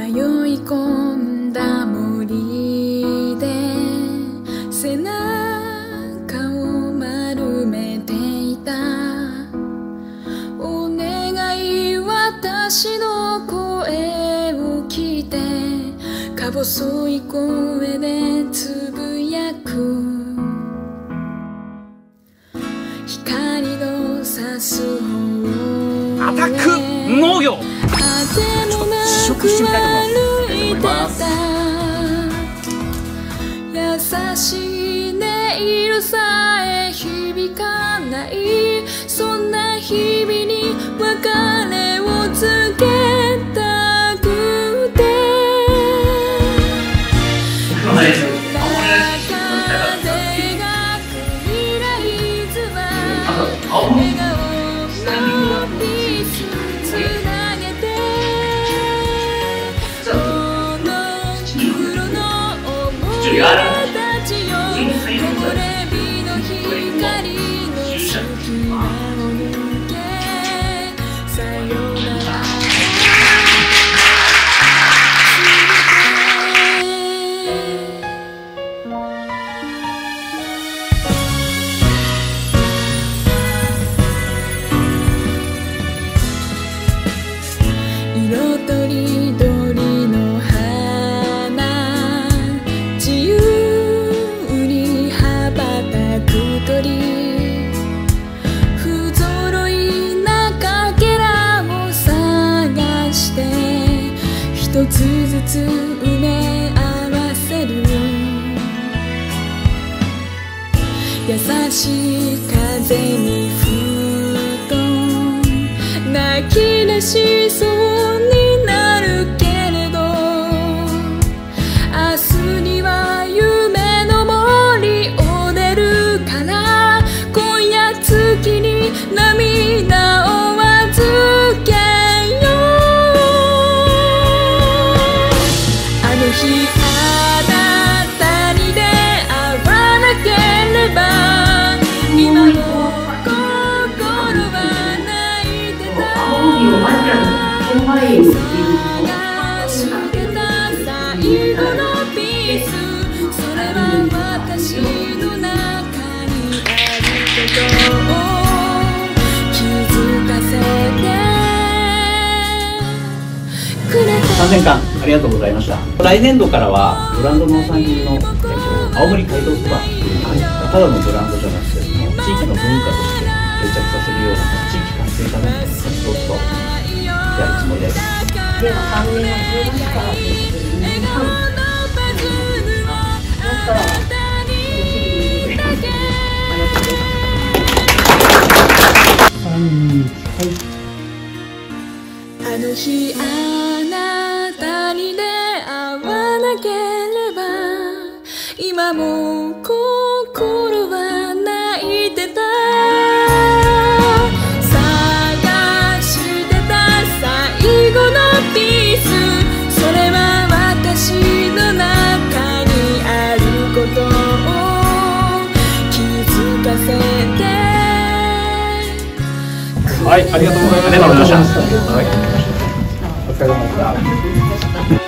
迷い込んだ森で背中を丸めていた。お願い私の声を聞いて。か細い声でつぶやく。光の差す方アタック農業。もなく試食してみたいと思歩いてた優しい音色さえ響かないそんな日々に別れを告げたくて中で描く未ちよ木漏れ日の光の隙間を抜けさよなら色とり一つずつ埋め合わせる優しい風にふと泣き出しそう。探してた最後のピースそれは私の中にあることを気づかせてくれた3年間ありがとうございました。来年度からはブランド農産品の、えっと、青森街道そばっていうただのブランドじゃなくて地域の文化として定着させるような地域活性化の活動とやるつもりですでは3年が10月からということで2年半夏からはあの日あなたに出会わなければ今も心はいありがとうございました。ありがとうございました。はい。お疲れ様でした